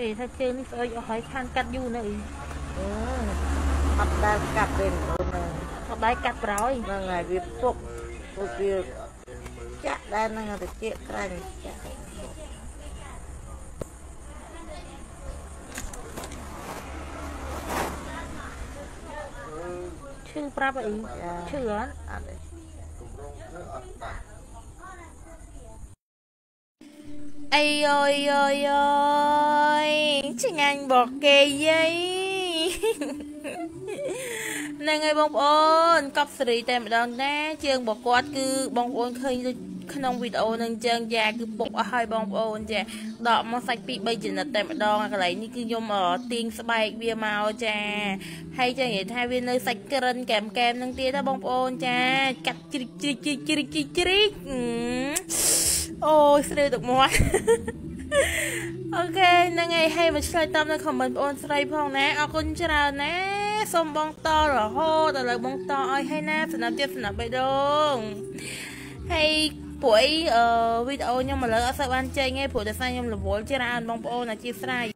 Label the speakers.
Speaker 1: ទេថាជើងនេះស្អុយអស់ហើយខានកាត់យូរនៅអី
Speaker 2: អឺអត់ដែលកាត់ទេអូន
Speaker 1: អត់ដែរកាត់ប្រហើយ
Speaker 2: ហ្នឹងហើយវាពុកពុកវាចាក់ដែរហ្នឹងទៅជាក្រាញ់ចាក់
Speaker 1: ឈឺប្រាប់អីឈឺអត់
Speaker 2: អត់ទេ
Speaker 1: អីអើយអើយអើយ ឆ្ងាញ់បកគេយាយហ្នឹងហើយបងប្អូនកប់សេរីតែម្ដងណាជើងរបស់គាត់គឺបងប្អូនឃើញដូចក្នុងវីដេអូនឹងជើងយ៉ាគឺពុកអស់ហើយបងប្អូនចាដកមកសាច់ពី3ចំណិតតែម្ដងកន្លែងនេះគឺខ្ញុំទាញស្បែកវាមកចាហើយចឹងនិយាយថាវានៅសាច់ក្រិនកែមកែមនឹងទៀតណាបងប្អូនចាកាត់ជ្រិចជ្រិចជ្រិចជ្រិចជ្រិចអូយស្រីទឹកមាត់ អូខេហ្នឹងហើយហើយមកឆ្លើយតបនៅខមមិនបងអូនស្រីផងណាអរគុណច្រើនណាសូមបងតរហូតដល់បងតឲ្យហើយណាសំណាប់ទៀតសំណាប់បេះដូងហើយពួកអីអឺវីដេអូខ្ញុំឥឡូវអត់សូវបានចេញទេព្រោះតែសារខ្ញុំរវល់ច្រើនបងប្អូនអធិស្ឋាន